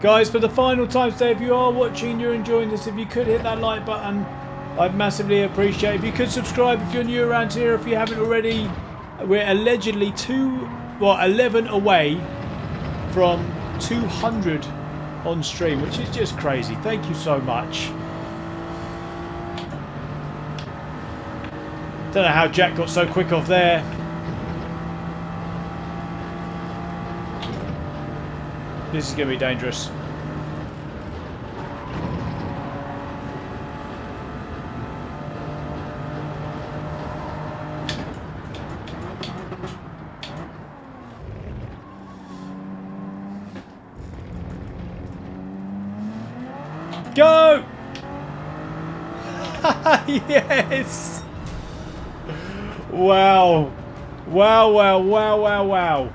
Guys, for the final time today, if you are watching you're enjoying this, if you could hit that like button, I'd massively appreciate it. If you could subscribe if you're new around here, if you haven't already, we're allegedly two, well, 11 away from 200 on stream, which is just crazy. Thank you so much. Don't know how Jack got so quick off there. This is going to be dangerous. Go! yes! Wow. Wow, wow, wow, wow, wow.